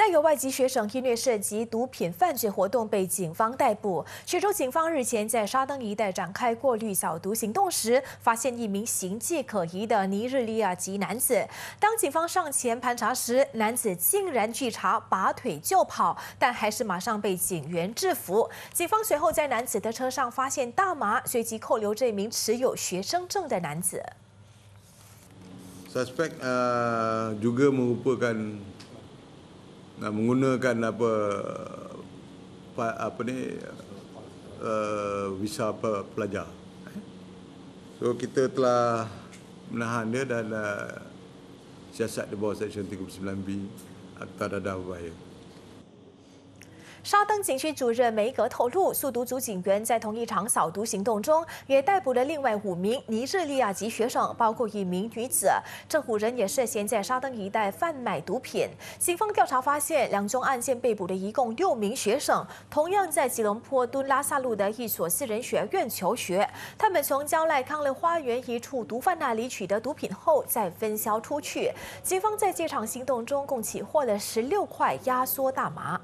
带有外籍学生因为涉及毒品犯罪活动被警方逮捕。泉州警方日前在沙登一带展开过滤扫毒行动时，发现一名形迹可疑的尼日利亚籍男子。当警方上前盘查时，男子竟然拒查，拔腿就跑，但还是马上被警员制服。警方随后在男子的车上发现大麻，随即扣留这名持有学生证的男子。Suspek juga merupakan menggunakan apa apa ni uh, visa pelajar. So kita telah menahan dia dan uh, siasat di bawah Seksyen 39B Akta Dadah Berbahaya. 沙登警区主任梅格透露，速毒组警员在同一场扫毒行动中，也逮捕了另外五名尼日利亚籍学生，包括一名女子。这五人也涉嫌在沙登一带贩卖毒品。警方调查发现，两宗案件被捕的一共六名学生，同样在吉隆坡敦拉萨路的一所私人学院求学。他们从蕉赖康乐花园一处毒贩那里取得毒品后，再分销出去。警方在这场行动中共起获了十六块压缩大麻。